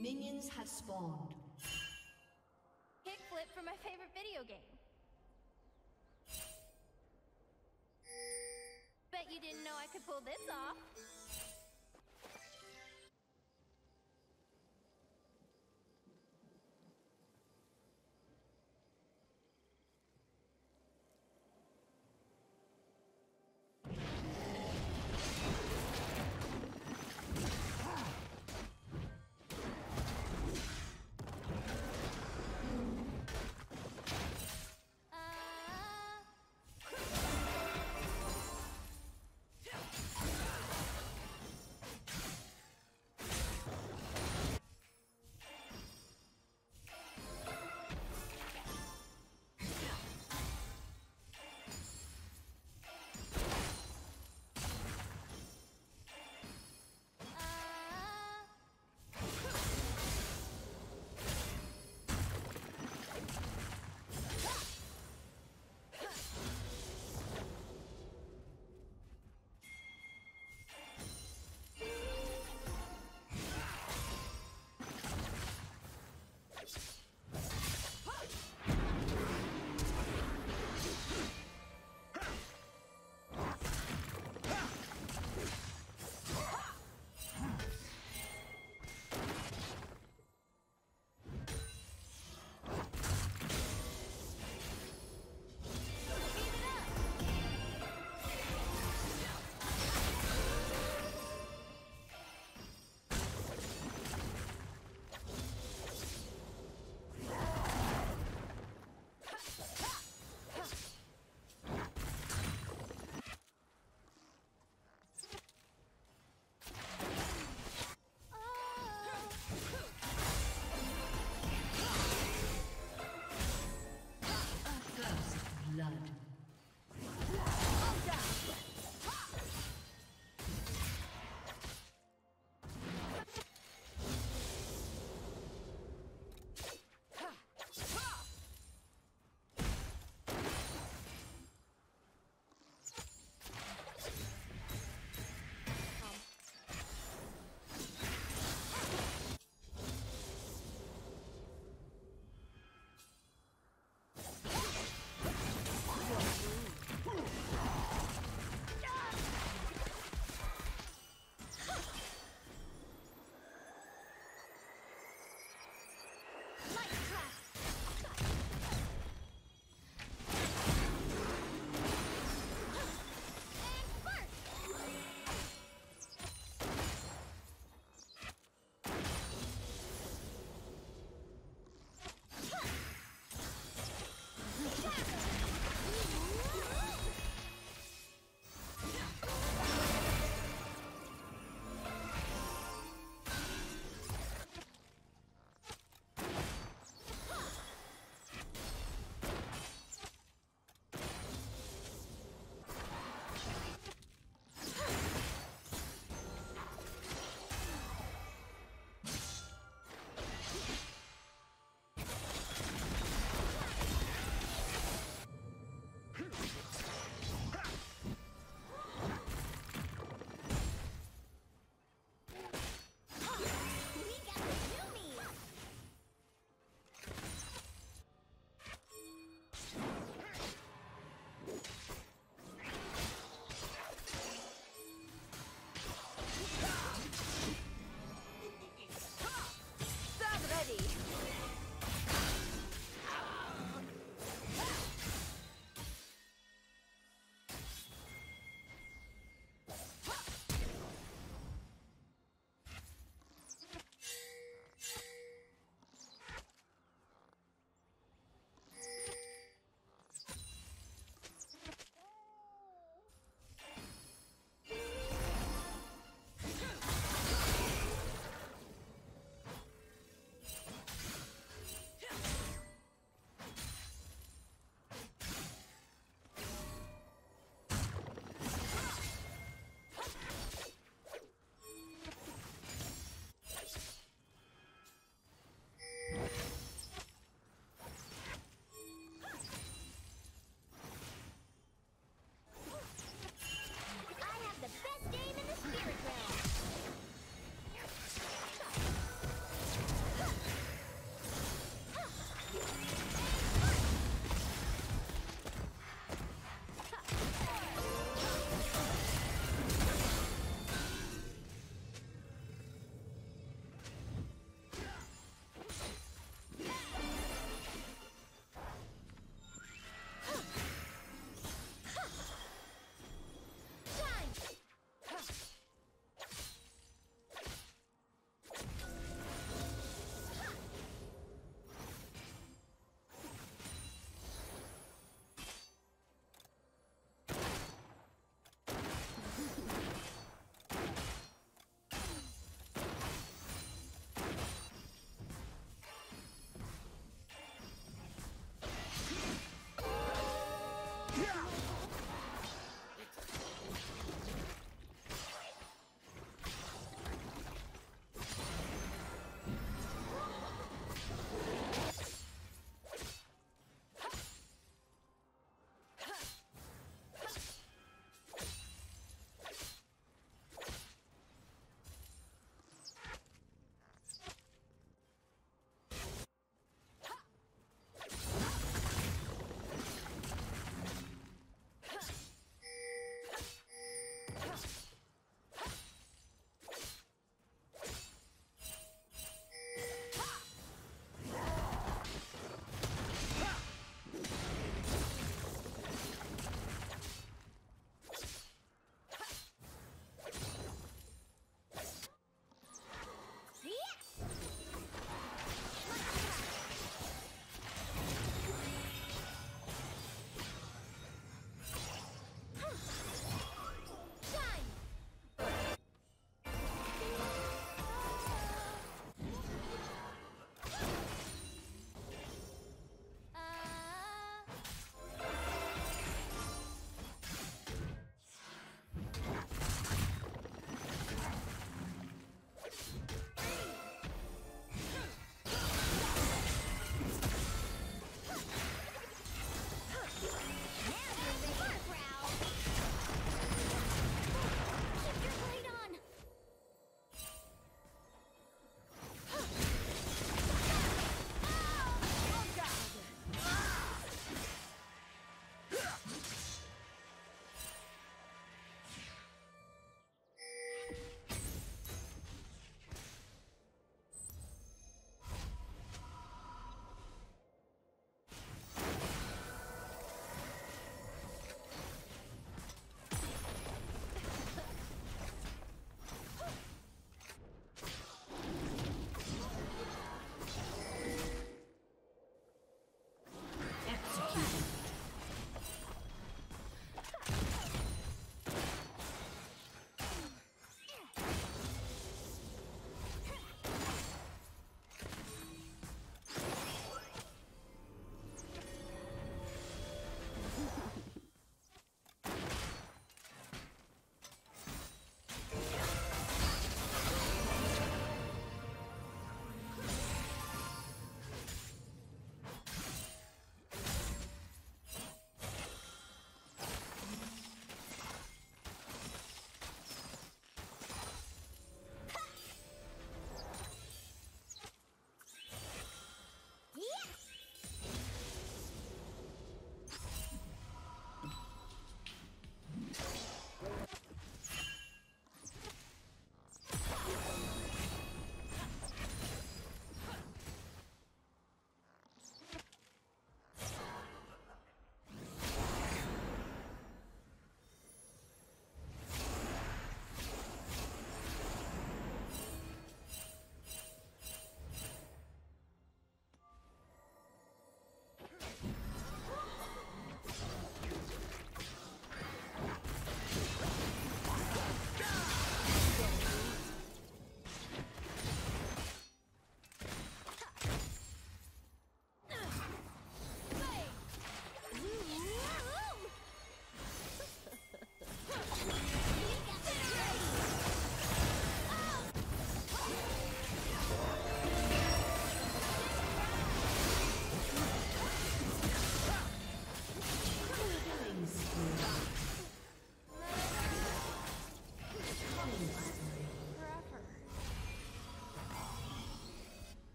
Minions have spawned. Kickflip from my favorite video game. Bet you didn't know I could pull this off.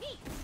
Heat!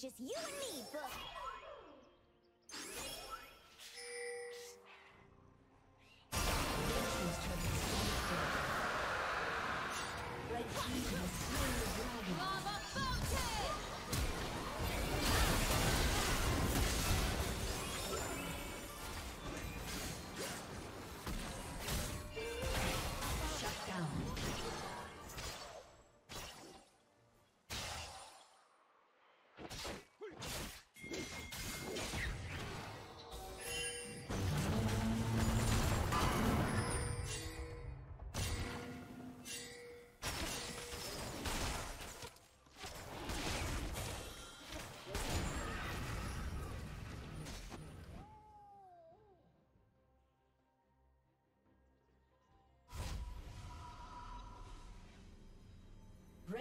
Just you and me, book.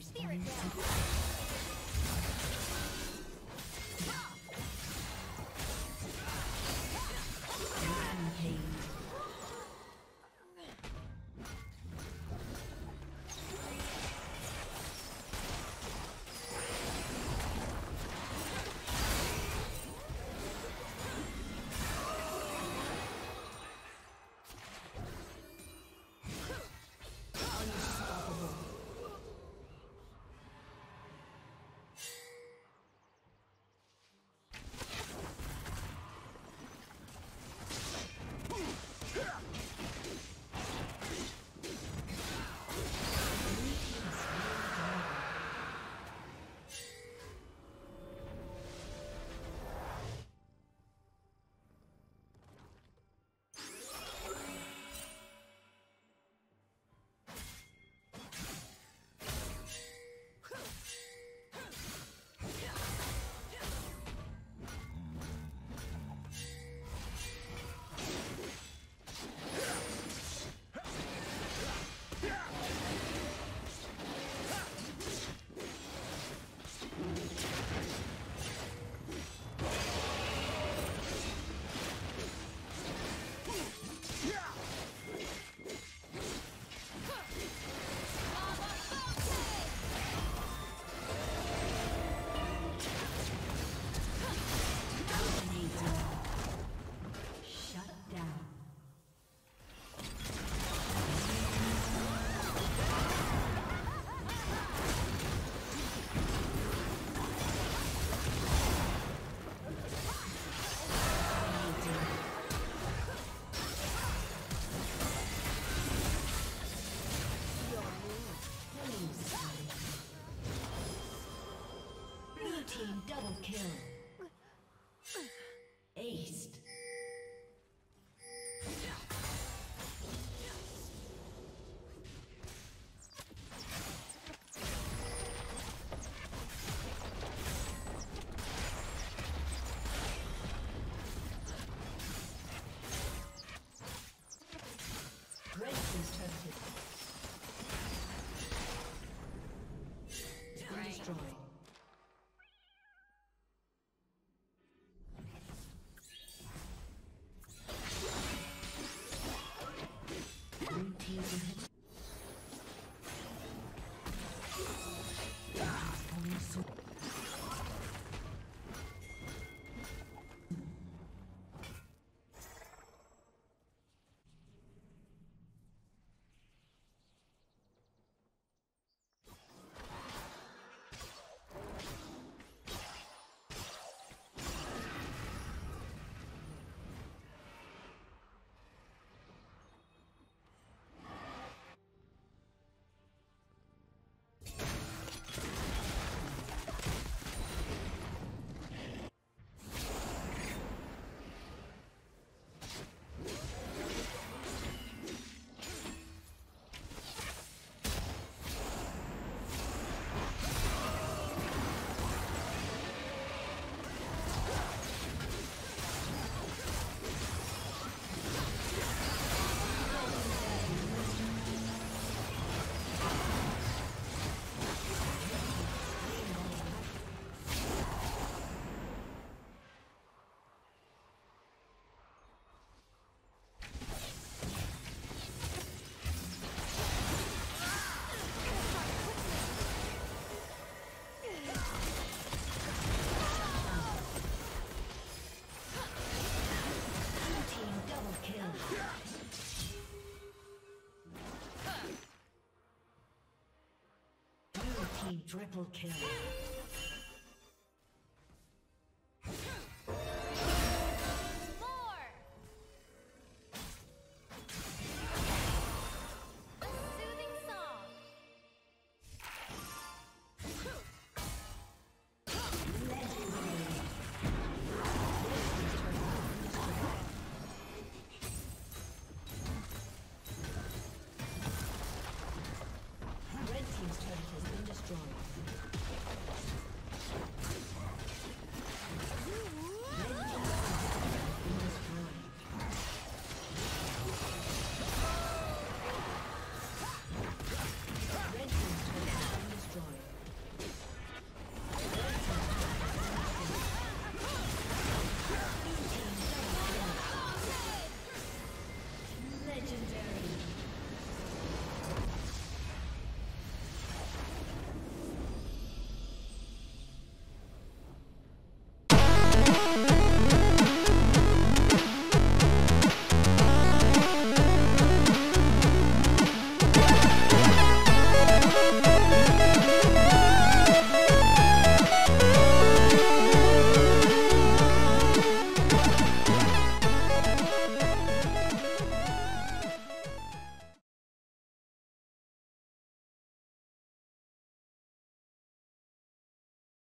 spirit down. Kill. Team triple kill.